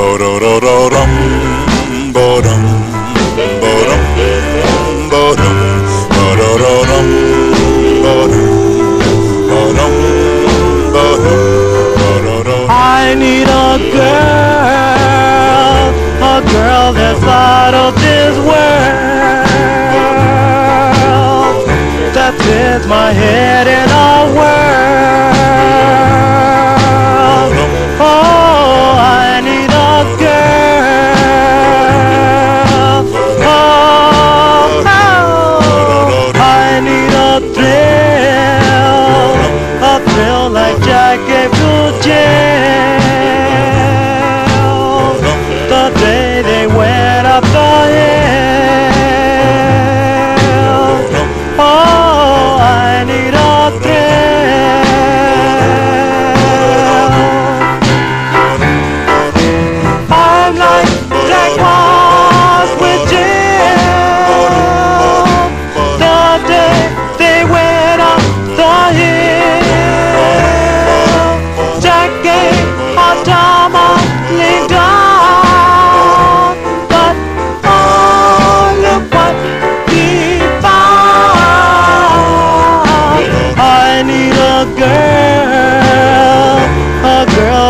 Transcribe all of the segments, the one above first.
Ba-da-da-da-dum, ba-dum, ba-dum, ba-dum, ba-da-da-dum, ba-dum, ba-dum, ba-dum, ba-da-da. I need a girl, a girl that's out of this world, that fits my head in a world. Oh,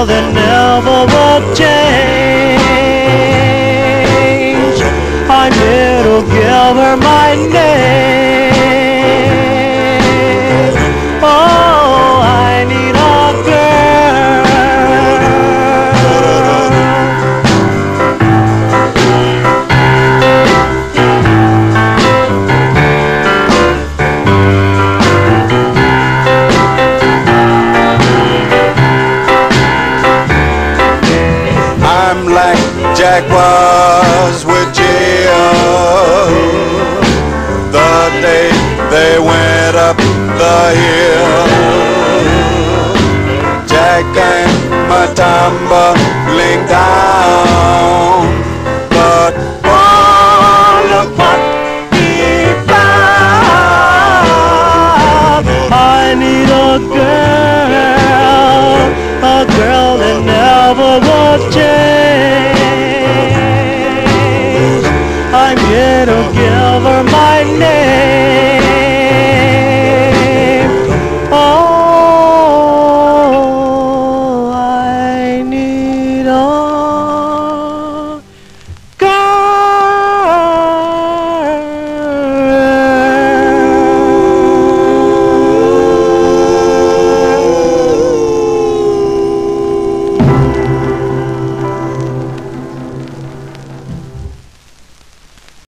girl that never will change. I'm give her my name. Jack was with Jill the day they went up the hill. Jack came a tumbling down, but oh, look what he found. I need a girl, here to give her my name.